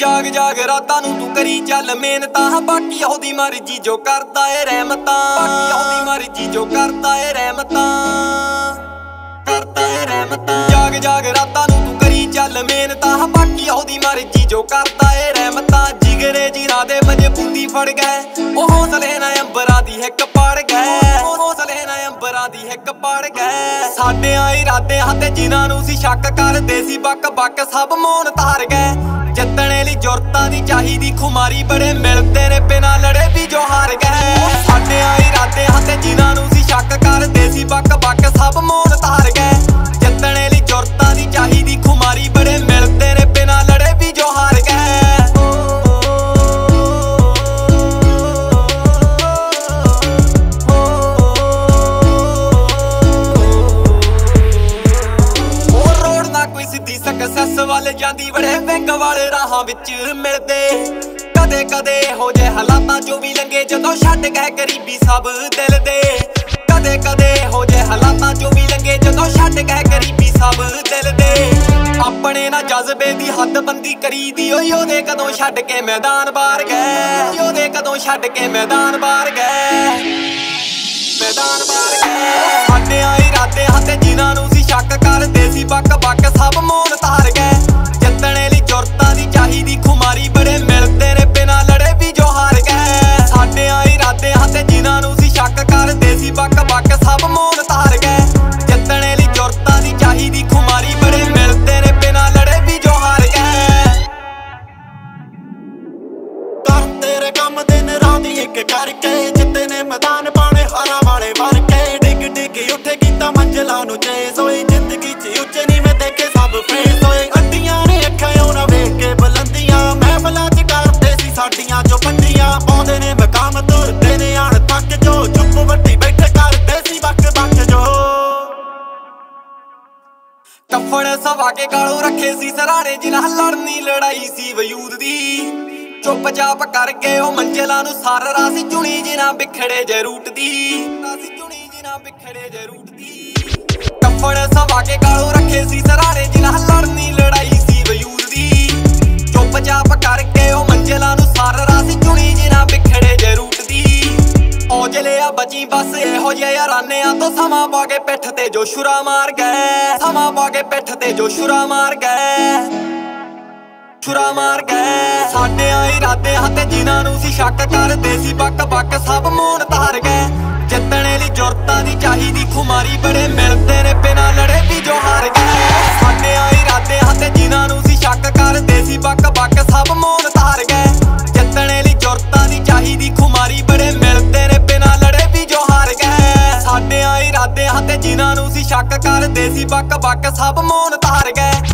ਜਾਗ ਜਾਗ ਰਾਤਾਂ ਨੂੰ ਤੂੰ ਕਰੀ ਚੱਲ ਮਿਹਨਤਾਂ। ਬਾਕੀ ਉਹਦੀ ਮਰਜ਼ੀ ਜੋ ਕਰਦਾ ਏ ਰਹਿਮਤਾਂ। ਬਾਕੀ ਉਹਦੀ ਮਰਜ਼ੀ ਜੋ ਕਰਦਾ ਏ ਰਹਿਮਤਾਂ। ਕਰਦਾ ਏ ਰਹਿਮਤਾਂ। ਜਾਗ ਜਾਗ ਰਾਤਾਂ ਨੂੰ ਤੂੰ ਕਰੀ ਚੱਲ ਮਿਹਨਤਾਂ। ਬਾਕੀ ਉਹਦੀ ਮਰਜ਼ੀ ਜੋ ਕਰਦਾ ਏ ਰਹਿਮਤਾਂ। ਜਿਗਰੇ ਜਿਨ੍ਹਾਂ ਦੇ ਮਜ਼ਬੂਤੀ ਫੜ ਗਏ। ਉਹ ਹੌਸਲੇ ਨਾਲ ਅੰਬਰਾਂ ਦੀ ਹਿੱਕ ਪੜ ਗਏ। ਉਹ ਹੌਸਲੇ ਦੀ ਹਿੱਕ ਪੜ ਗਏ। ਸਾਡੇ ਆ ਇਰਾਦਿਆਂ ਤੇ ਜਿਨ੍ਹਾਂ ਨੂੰ ਸੀ ਸ਼ੱਕ ਕਰਦੇ ਸੀ ਬੱਕ ਬੱਕ ਸਭ ਮੌਨ ਧਾਰ ਗਏ। ਜਿੱਤਣੇ ਲਈ ਜੁਰਤਾਂ ਦੀ ਚਾਹੀਦੀ, ਖੁਮਾਰੀ ਬੜੇ ਮਿਲਦੇ ਨੇ, ਬਿਨਾ ਲੜੇ ਵੀ ਜੋ ਹਾਰ ਗਏ। ਸਾਡੇ ਆ ਇਰਾਦੇ ਤੇ ਜਿਨ੍ਹਾਂ ਨੂੰ ਸੀ ਸ਼ੱਕ ਕਰਦੇ ਸੀ ਬੱਕ ਬੱਕ ਸਭ ਮੌਨ ਤਾਰ ਗਏ। ਵਾਲੇ ਰਾਹਾਂ ਵਿੱਚ ਮਿਲਦੇ। ਕਦੇ ਕਦੇ ਹੋ ਜੇ ਹਾਲਾਤਾਂ ਚੋਂ ਵੀ ਲੰਗੇ ਜਦੋਂ ਛੱਡ ਗਏ ਗਰੀਬੀ ਸਭ ਦਿਲ ਦੇ। ਕਦੇ ਕਦੇ ਹੋ ਜੇ ਹਾਲਾਤਾਂ ਚੋਂ ਵੀ ਲੰਗੇ ਜਦੋਂ ਛੱਡ ਗਏ ਗਰੀਬੀ ਸਭ ਦਿਲ ਦੇ। ਆਪਣੇ ਨਾ ਜਜ਼ਬੇ ਦੀ ਹੱਦਬੰਦੀ ਕਰੀਦੀ ਓਏ, ਉਹਦੇ ਕਦੋਂ ਛੱਡ ਕੇ ਮੈਦਾਨ ਬਾਰ ਗਏ? ਉਹਦੇ ਕਦੋਂ ਛੱਡ ਕੇ ਮੈਦਾਨ ਬਾਰ ਗਏ? ਮੈਦਾਨ ਮਾਰ ਗਏ। ਸਾਡੇ ਆ ਇਰਾਦੇ ਹੱਥੇ, ਜਿਨ੍ਹਾਂ ਨੂੰ ਸੀ ਸ਼ੱਕ ਕਰਦੇ ਸੀ, ਬੱਕ ਬੱਕ ਸਭ ਮੌਨ ਤਾਰ ਗਏ। ਕਰਦੇ ਸੀ ਸਵਾ ਕੇ ਕਾਲੂ ਰੱਖੇ ਸੀ ਸਰਾਣੇ, ਜਿਨ੍ਹਾਂ ਲੜਨੀ ਲੜਾਈ ਸੀ ਵਯੂਦ ਦੀ। ਚੁੱਪਚਾਪ ਕਰਕੇ ਉਹ ਮੰਜ਼ਲਾਂ ਨੂੰ ਸਾਰ ਰਾਸੀ ਚੁਣੀ, ਜਿਨ੍ਹਾਂ ਵਿਖੜੇ ਜੇ ਰੂਟ ਦੀ। ਰਾਸੀ ਚੁਣੀ, ਜਿਨ੍ਹਾਂ ਵਿਖੜੇ ਜੇ ਰੂਟ ਦੀ। ਕੱਫਣ ਸਵਾ ਕੇ ਕਾਲੂ ਰੱਖੇ ਸੀ ਸਰਾਣੇ, ਜਿਨ੍ਹਾਂ ਲੜਨੀ ਆ, ਬਚੀ ਬਸ ਇਹੋ ਜਿਹੇ ਯਾਰਾਨਿਆਂ ਤੋਂ ਸਮਾਂ ਪਾ ਕੇ ਪਿੱਠ ਤੇ ਜੋ ਸ਼ੁਰਾ ਮਾਰ ਗਏ ਸਮਾਂ ਪਾ ਕੇ ਪਿੱਠ ਤੇ ਜੋ ਸ਼ੁਰਾ ਮਾਰ ਗਏ ਛੁਰਾ ਮਾਰ ਗਏ ਸਾਡੇ ਆ ਇਰਾਦੇ ਹੱਥ ਜਿਨ੍ਹਾਂ ਨੂੰ ਸੀ ਸ਼ੱਕ ਕਰਦੇ ਸੀ ਬੱਕ ਬੱਕ ਸਭ ਮੋਨ ਤਾਰ ਗਏ। ਜਿੱਤਣੇ ਲਈ ਜੁਰਤਾਂ ਦੀ ਚਾਹੀਦੀ ਖੁਮਾਰੀ ਬੜੇ ਮਿਲਦੇ ਨੇ, ਬਿਨਾਂ ਲੜੇ ਵੀ ਜੋ ਹਾਰ ਗਏ। ਕਰਦੇ ਸੀ ਬੱਕ ਬੱਕ ਸਭ ਮੌਨ ਤਾਰ ਗਏ।